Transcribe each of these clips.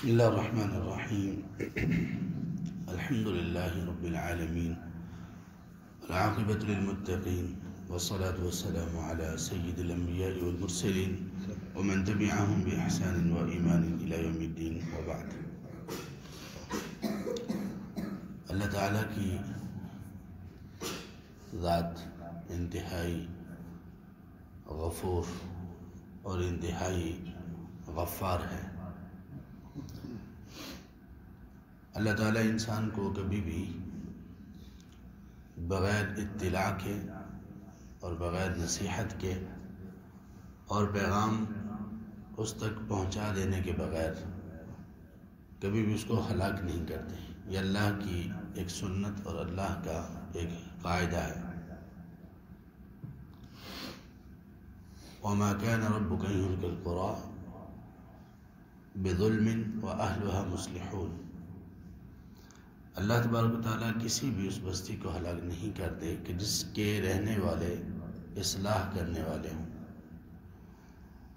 بسم الله الرحمن الرحيم. الحمد لله رب العالمين العاقبة للمتقين والصلاة والسلام على سيد الأنبياء والمرسلين ومن تبعهم بإحسان وإيمان إلى يوم الدين وبعد. اللہ تعالیٰ کی ذات انتہائی غفور اور انتہائی غفار ہے۔ اللہ تعالیٰ انسان کو کبھی بھی بغیر اطلاع کے اور بغیر نصیحت کے اور پیغام اس تک پہنچا دینے کے بغیر کبھی بھی اس کو ہلاک نہیں کرتے یہ اللہ کی ایک سنت اور اللہ کا ایک قاعدہ ہے۔ وما كان ربك يهلك القرى بظلم وأهلها مصلحون اللہ تبارک و تعالیٰ کسی بھی اس بستی کو ہلاک نہیں کرتے کہ جس کے رہنے والے اصلاح کرنے والے ہوں۔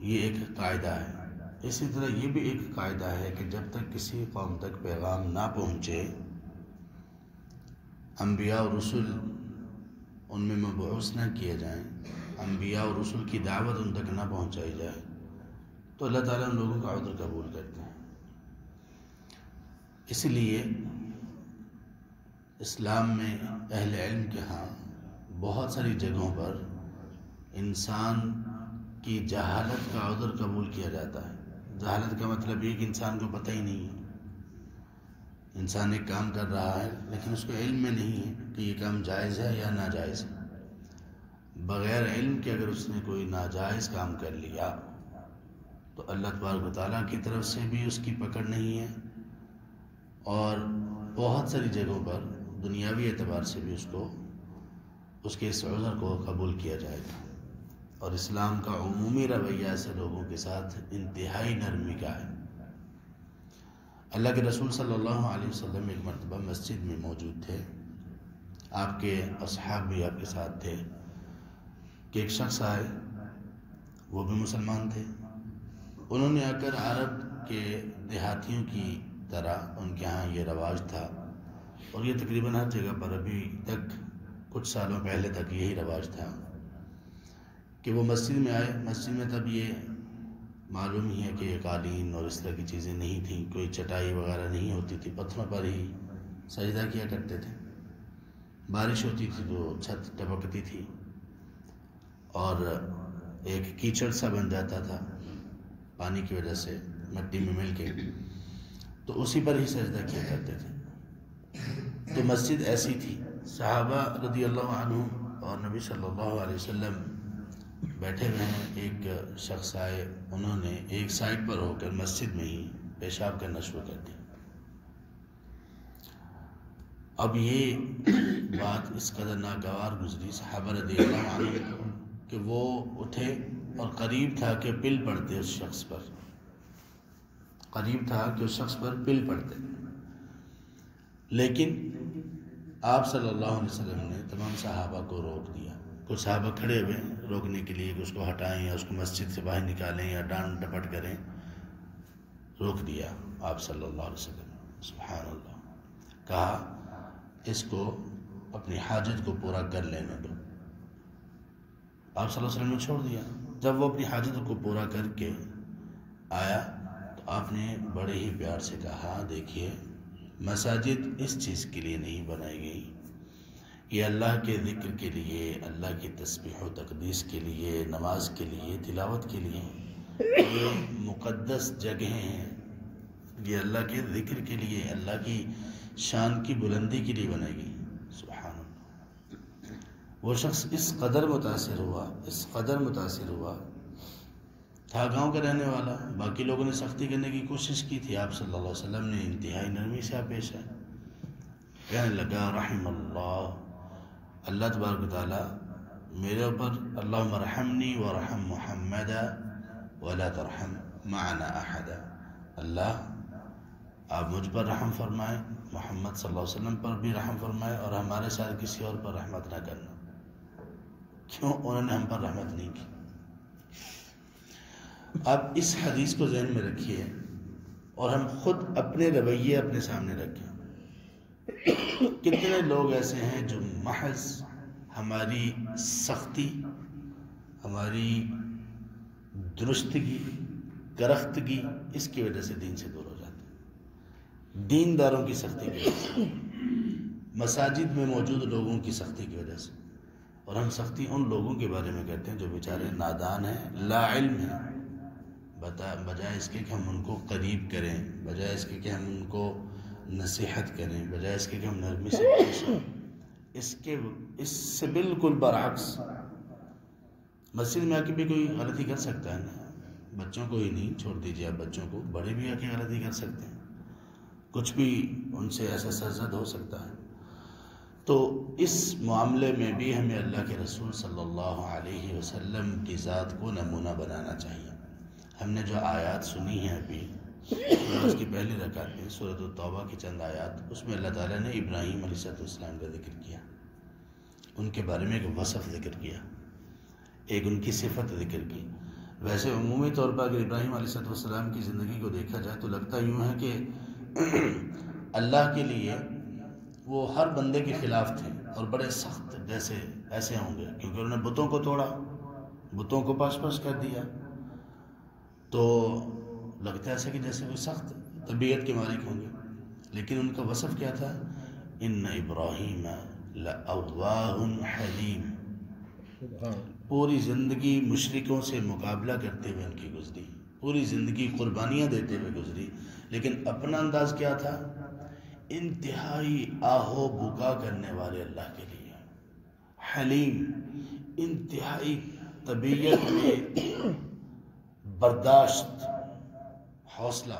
یہ ایک قاعدہ ہے۔ اسی طرح یہ بھی ایک قاعدہ ہے کہ جب تک کسی قوم تک پیغام نہ پہنچے، انبیاء و رسول ان میں مبعوث نہ کیے جائیں، انبیاء و رسول کی دعوت ان تک نہ پہنچائی جائے، تو اللہ تعالیٰ ان لوگوں کا عذر قبول کرتے ہیں۔ اس لیے اسلام میں اہل علم کے ہاں بہت ساری جگہوں پر انسان کی جہالت کا عذر قبول کیا جاتا ہے۔ جہالت کا مطلب یہ کہ انسان کو پتہ ہی نہیں ہے۔ انسان ایک کام کر رہا ہے لیکن اس کو علم میں نہیں ہے کہ یہ کام جائز ہے یا ناجائز ہے۔ بغیر علم کے اگر اس نے کوئی ناجائز کام کر لیا تو اللہ تبارک و تعالیٰ کی طرف سے بھی اس کی پکڑ نہیں ہے۔ اور بہت ساری جگہوں پر دنیاوی اعتبار سے بھی اس کو، اس کے اس عذر کو قبول کیا جائے گا۔ اور اسلام کا عمومی رویہ ایسے لوگوں کے ساتھ انتہائی نرمی کا ہے۔ اللہ کے رسول صلی اللہ علیہ وسلم ایک مرتبہ مسجد میں موجود تھے۔ آپ کے اصحاب بھی آپ کے ساتھ تھے۔ کہ ایک شخص آئے، وہ بھی مسلمان تھے۔ انہوں نے آ کر عرب کے دیہاتیوں کی طرح ان کے ہاں یہ رواج تھا۔ اور یہ تقریباً ہر جگہ پر ابھی تک کچھ سالوں پہلے تک یہی رواج تھا کہ وہ مسجد میں آئے۔ مسجد میں تب یہ معلوم ہی ہے کہ یہ قالین اور اس طرح کی چیزیں نہیں تھیں۔ کوئی چٹائی وغیرہ نہیں ہوتی تھی۔ پتھروں پر ہی سجدہ کیا کرتے تھے۔ بارش ہوتی تھی تو چھت ٹپکتی تھی اور ایک کیچڑ سا بن جاتا تھا پانی کی وجہ سے مٹی میں مل کے۔ تو اسی پر ہی سجدہ کیا کرتے تھے۔ تو مسجد ایسی تھی۔ صحابہ رضی اللہ عنہ اور نبی صلی اللہ علیہ وسلم بیٹھے ہوئے ہیں۔ ایک شخص آئے، انہوں نے ایک سائڈ پر ہو کر مسجد میں ہی پیشاب کرنا شروع کر دیا۔ اب یہ بات اس قدر ناگوار گزری صحابہ رضی اللہ عنہ کہ وہ اٹھے اور قریب تھا کہ پل پڑتے اس شخص پر۔ قریب تھا کہ اس شخص پر پل پڑتے۔ لیکن آپ صلی اللہ علیہ وسلم نے تمام صحابہ کو روک دیا۔ کچھ صحابہ کھڑے ہوئے روکنے کے لیے کہ اس کو ہٹائیں یا اس کو مسجد سے باہر نکالیں یا ڈانٹ ڈپٹ کریں۔ روک دیا آپ صلی اللہ علیہ وسلم۔ سبحان اللہ۔ کہا، اس کو اپنی حاجت کو پورا کر لینے دو۔ آپ صلی اللہ علیہ وسلم نے چھوڑ دیا۔ جب وہ اپنی حاجت کو پورا کر کے آیا تو آپ نے بڑے ہی پیار سے کہا، دیکھیے مساجد اس چیز کے لیے نہیں بنائی گئی۔ یہ اللہ کے ذکر کے لیے، اللہ کی تسبیح و تقدیس کے لیے، نماز کے لیے، تلاوت کے لیے۔ یہ مقدس جگہیں ہیں۔ یہ اللہ کے ذکر کے لیے، اللہ کی شان کی بلندی کے لیے بنائی گئی۔ سبحان اللہ۔ وہ شخص اس قدر متاثر ہوا، اس قدر متاثر ہوا تھا، گاؤں کا رہنے والا۔ باقی لوگوں نے سختی کرنے کی کوشش کی تھی۔ آپ صلی اللہ علیہ وسلم نے انتہائی نرمی سے پیش ہے کہنے لگا، رحم اللہ۔ اللہ تبارک تعالیٰ میرے اوپر اللہ مرحمنی و رحم محمد ولا ترحم معنا احد۔ اللہ، آپ مجھ پر رحم فرمائیں محمد صلی اللہ علیہ وسلم پر بھی رحم فرمائے اور ہمارے ساتھ کسی اور پر رحمت نہ کرنا۔ کیوں؟ انہوں نے ہم پر رحمت نہیں کی۔ آپ اس حدیث کو ذہن میں رکھیے اور ہم خود اپنے رویے اپنے سامنے رکھیں۔ کتنے لوگ ایسے ہیں جو محض ہماری سختی، ہماری درستگی کرختگی اس کی وجہ سے دین سے دور ہو جاتے ہیں۔ دین داروں کی سختی کی وجہ سے، مساجد میں موجود لوگوں کی سختی کی وجہ سے۔ اور ہم سختی ان لوگوں کے بارے میں کہتے ہیں جو بیچارے نادان ہیں، لا علم ہیں۔ بجائے اس کے کہ ہم ان کو قریب کریں، بجائے اس کے کہ ہم ان کو نصیحت کریں، بجائے اس کے کہ ہم نرمی سے پیش اس کے، اس سے بالکل برعکس۔ مسجد میں آ کے بھی کوئی غلطی کر سکتا ہے نا؟ بچوں کو ہی نہیں، چھوڑ دیجیے آپ بچوں کو۔ بڑے بھی آ کے غلطی کر سکتے ہیں۔ کچھ بھی ان سے ایسا سرزد ہو سکتا ہے۔ تو اس معاملے میں بھی ہمیں اللہ کے رسول صلی اللہ علیہ وسلم کی ذات کو نمونہ بنانا چاہیے۔ ہم نے جو آیات سنی ہیں ابھی اس کی پہلی رکعت میں صورت الطبہ کی چند آیات، اس میں اللہ تعالیٰ نے ابراہیم علیہ السلام کا ذکر کیا۔ ان کے بارے میں ایک وصف ذکر کیا، ایک ان کی صفت ذکر کی۔ ویسے عمومی طور پر اگر ابراہیم علیہ السلام کی زندگی کو دیکھا جائے تو لگتا یوں ہے کہ اللہ کے لیے وہ ہر بندے کے خلاف تھے اور بڑے سخت جیسے ایسے ہوں گے، کیونکہ انہوں نے بتوں کو توڑا، بتوں کو پاس پاس کر دیا۔ تو لگتا ہے ایسا کہ جیسے وہ سخت طبیعت کے مالک ہوں گے۔ لیکن ان کا وصف کیا تھا؟ ان ابراہیم حلیم پوری زندگی مشرقوں سے مقابلہ کرتے ہوئے ان کی گزری۔ پوری زندگی قربانیاں دیتے ہوئے گزری۔ لیکن اپنا انداز کیا تھا؟ انتہائی آہو بکا کرنے والے اللہ کے لیے۔ حلیم انتہائی طبیعت میں برداشت، حوصلہ۔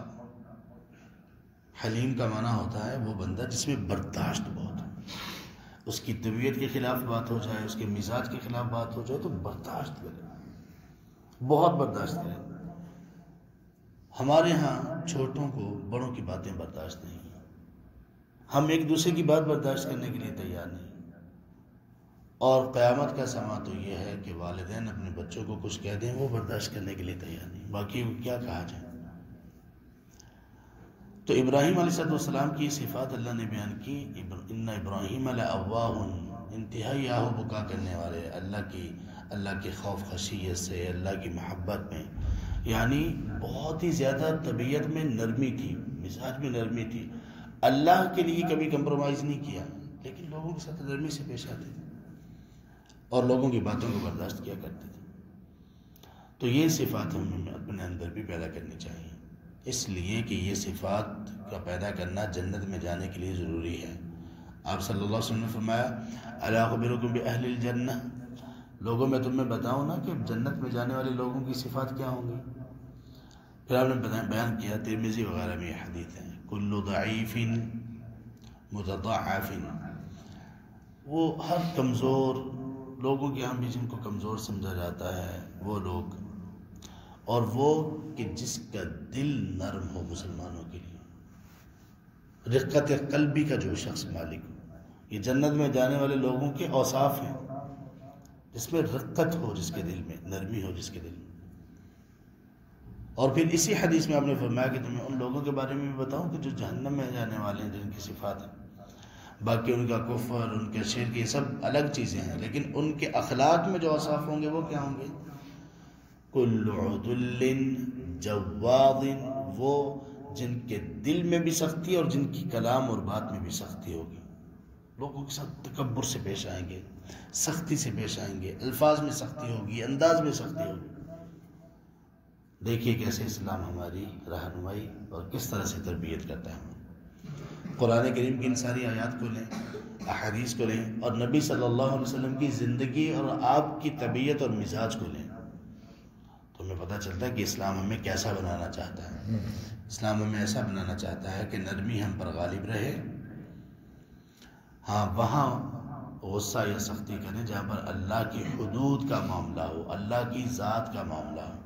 حلیم کا معنی ہوتا ہے وہ بندہ جس میں برداشت بہت اس کی طبیعت کے خلاف بات ہو جائے، اس کے مزاج کے خلاف بات ہو جائے تو برداشت کرے۔ بہت برداشت کرے۔ ہمارے ہاں چھوٹوں کو بڑوں کی باتیں برداشت نہیں ہم ایک دوسرے کی بات برداشت کرنے کے لیے تیار نہیں۔ اور قیامت کا سما تو یہ ہے کہ والدین اپنے بچوں کو کچھ کہہ دیں، وہ برداشت کرنے کے لیے تیار نہیں۔ باقی کیا کہا جائے؟ تو ابراہیم علیہ السلام کی صفات اللہ نے بیان کی ان ابراہیم علیہ انتہائی آہو بکا کرنے والے اللہ کی اللہ کی خوف خشیت سے، اللہ کی محبت میں۔ یعنی بہت ہی زیادہ طبیعت میں نرمی تھی، مزاج میں نرمی تھی۔ اللہ کے لیے کبھی کمپرومائز نہیں کیا، لیکن لوگوں کے ساتھ نرمی سے پیش آتے تھے۔ اور لوگوں کی باتوں کو برداشت کیا کرتے تھے۔ تو یہ صفات ہمیں اپنے اندر بھی پیدا کرنی چاہیے۔ اس لیے کہ یہ صفات کا پیدا کرنا جنت میں جانے کے لیے ضروری ہے۔ آپ صلی اللہ علیہ وسلم نے فرمایا اللہ خبرکم بھی اہل الجنہ لوگوں میں تمہیں بتاؤں نا کہ جنت میں جانے والے لوگوں کی صفات کیا ہوں گی۔ پھر آپ نے بیان کیا ترمیزی وغیرہ میں یہ حدیث ہیں کل ضعیف متضعف وہ ہر کمزور لوگوں کے ہم بھی جن کو کمزور سمجھا جاتا ہے، وہ لوگ۔ اور وہ کہ جس کا دل نرم ہو مسلمانوں کے لیے۔ رقت قلبی کا جو شخص مالک ہو۔ یہ جنت میں جانے والے لوگوں کے اوصاف ہیں۔ جس میں رقت ہو، جس کے دل میں نرمی ہو، جس کے دل میں۔ اور پھر اسی حدیث میں آپ نے فرمایا کہ تمہیں ان لوگوں کے بارے میں بھی بتاؤں کہ جو جہنم میں جانے والے ہیں، جن کی صفات ہیں۔ باقی ان کا کفر، ان کے شرک، یہ سب الگ چیزیں ہیں، لیکن ان کے اخلاق میں جو اوصاف ہوں گے وہ کیا ہوں گے؟ کل عدل جواد، وہ جن کے دل میں بھی سختی اور جن کی کلام اور بات میں بھی سختی ہوگی۔ لوگوں کے ساتھ تکبر سے پیش آئیں گے، سختی سے پیش آئیں گے، الفاظ میں سختی ہوگی، انداز میں سختی ہوگی۔ دیکھیے کیسے اسلام ہماری رہنمائی اور کس طرح سے تربیت کرتا ہے۔ قرآن کریم کی ان ساری آیات کو لیں، احادیث کو لیں اور نبی صلی اللہ علیہ وسلم کی زندگی اور آپ کی طبیعت اور مزاج کو لیں۔ تو ہمیں پتہ چلتا ہے کہ اسلام ہمیں کیسا بنانا چاہتا ہے۔ اسلام ہمیں ایسا بنانا چاہتا ہے کہ نرمی ہم پر غالب رہے۔ ہاں وہاں غصہ یا سختی کریں جہاں پر اللہ کی حدود کا معاملہ ہو، اللہ کی ذات کا معاملہ ہو۔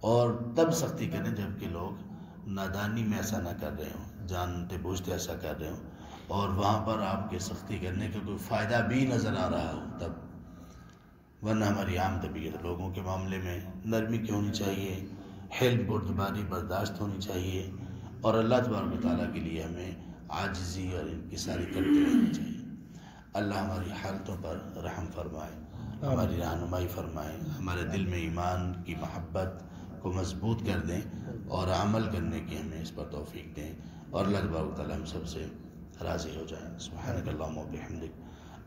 اور تب سختی کریں جبکہ لوگ نادانی میں ایسا نہ کر رہے ہوں جانتے بوجھتے ایسا کر رہے ہوں۔ اور وہاں پر آپ کے سختی کرنے کا کوئی فائدہ بھی نظر آ رہا ہو تب، ورنہ ہماری عام طبیعت لوگوں کے معاملے میں نرمی کی ہونی چاہیے؟ حلم، بردباری، برداشت ہونی چاہیے۔ اور اللہ تبارک و تعالیٰ کے لیے ہمیں عاجزی اور انکساری کرتے رہنا چاہیے۔ اللہ ہماری حالتوں پر رحم فرمائے، ہماری رہنمائی فرمائے، ہمارے دل میں ایمان کی محبت کو مضبوط کر دیں۔ اور عمل کرنے کی ہمیں اس پر توفیق دیں اور اللہ تبارک تعالیٰ ہم سب سے راضی ہو جائیں۔ سبحانک اللہم و بحمدک،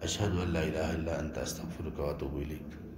اشہد ان لا الہ الا انت، استغفرک و اتوب الیک۔